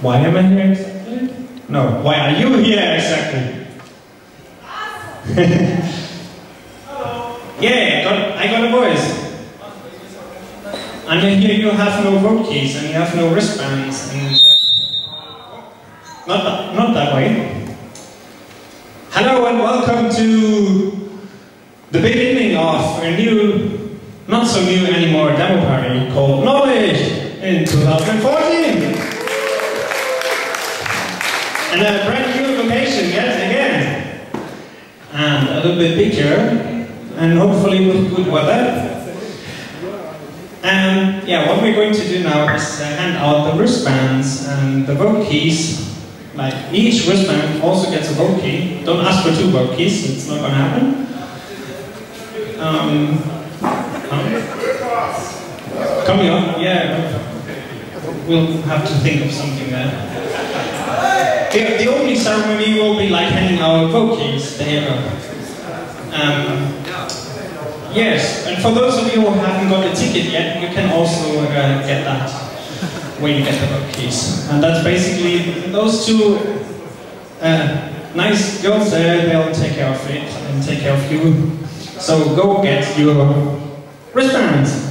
Why am I here exactly? No, why are you here exactly? Hello. yeah, I got, I got a voice. And I hear you have no vote keys and you have no wristbands and uh, not that, not that way. Hello and welcome to the beginning of a new, not so new anymore demo party called Knowledge in 2014. And a brand new location yet again. And a little bit bigger and hopefully with good weather. And yeah, what we're going to do now is uh, hand out the wristbands and the vote keys. Like each wristband also gets a vote key. Don't ask for two vote keys, it's not gonna happen. Um, um, come here, yeah. We'll have to think of something there. The, the only ceremony will be like handing out vote keys. There. Um, Yes, and for those of you who haven't got a ticket yet, you can also uh, get that when you get the book. And that's basically those two uh, nice girls there, they'll take care of it and take care of you. So go get your wristbands.